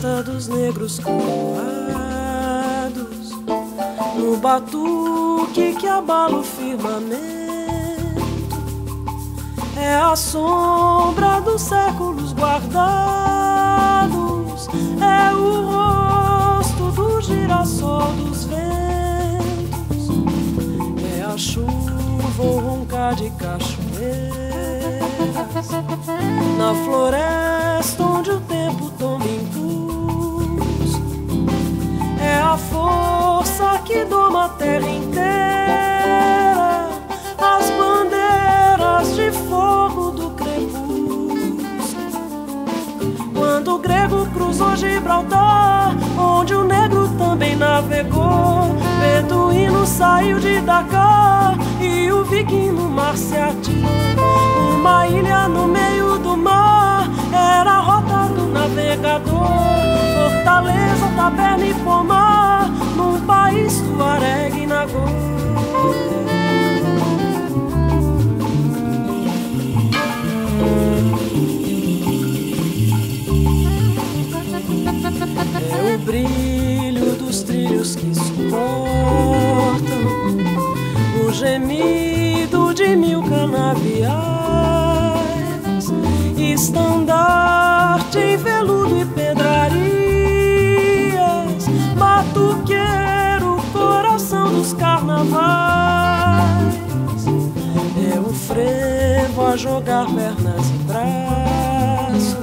Dos negros coroados no batuque que abala o firmamento. É a sombra dos séculos guardados. É o rosto do girassol dos ventos. É a chuva ou roncar de cachoeiras. Na floresta onde o tempo toma impulso. A força que doma a terra inteira, as bandeiras de fogo do crepúsculo. Quando o grego cruzou Gibraltar, onde o negro também navegou, Beduíno saiu de Dakar e o viking no mar se atirou. Uma ilha no meio do mar era a rota do navegador. Fortaleza, taberna e pomar, brilho dos trilhos que suportam o gemido de mil canaviais estandarte em veludo e pedrarias, batuqueiro, coração dos carnavais. É o frevo a jogar pernas e braços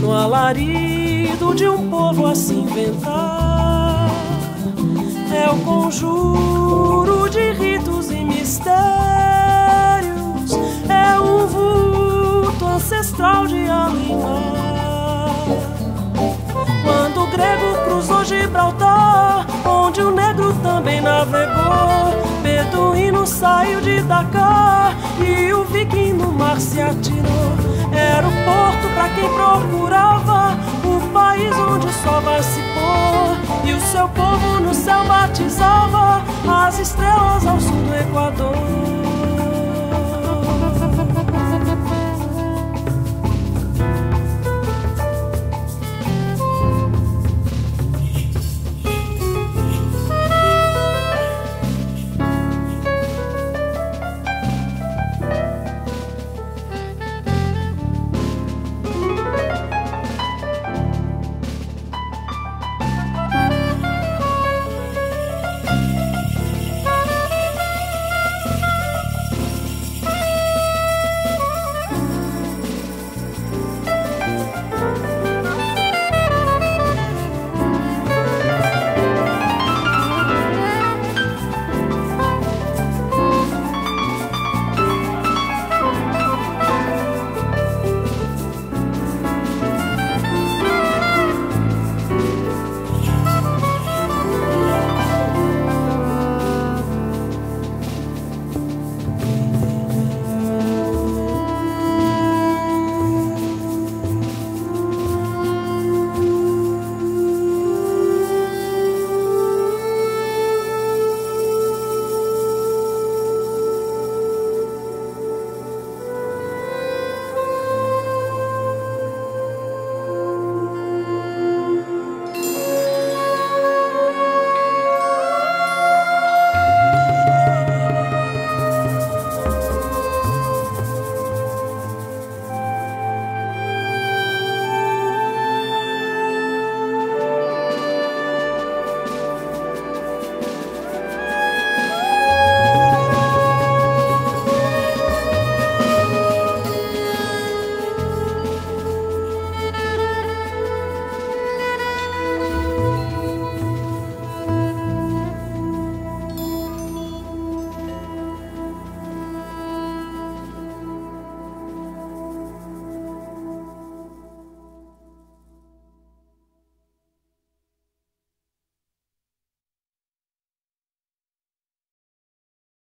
no alarido de um povo a se inventar. É o conjuro de ritos e mistérios, é um vulto ancestral de Alimar. Quando o grego cruzou Gibraltar, onde o negro também navegou, Beduíno saiu de Dakar e o viking no mar se atirou. Era o porto para quem país se pôr e o seu povo no céu batizava as estrelas ao sul do Equador.